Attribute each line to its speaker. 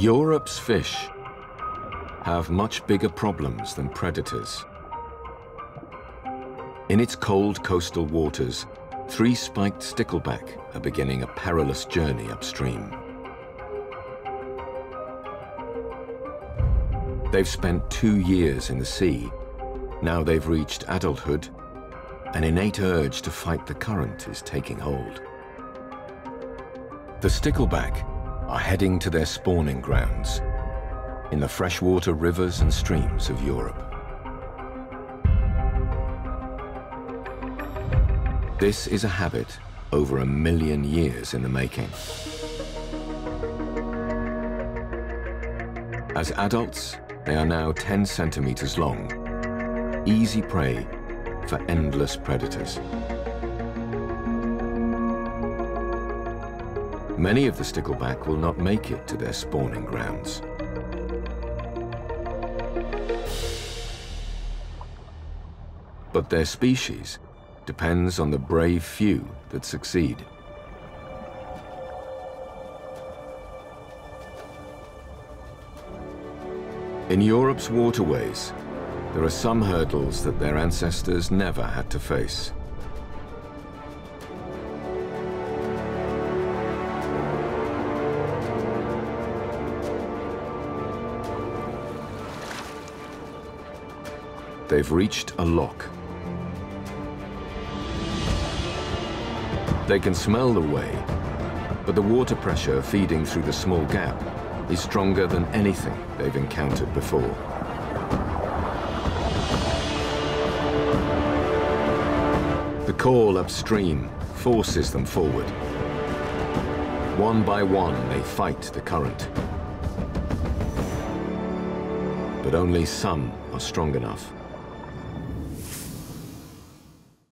Speaker 1: Europe's fish have much bigger problems than predators. In its cold coastal waters, three-spiked stickleback are beginning a perilous journey upstream. They've spent two years in the sea. Now they've reached adulthood. An innate urge to fight the current is taking hold. The stickleback are heading to their spawning grounds in the freshwater rivers and streams of Europe. This is a habit over a million years in the making. As adults, they are now 10 centimeters long, easy prey for endless predators. Many of the stickleback will not make it to their spawning grounds. But their species depends on the brave few that succeed. In Europe's waterways, there are some hurdles that their ancestors never had to face. They've reached a lock. They can smell the way, but the water pressure feeding through the small gap is stronger than anything they've encountered before. The call upstream forces them forward. One by one, they fight the current. But only some are strong enough.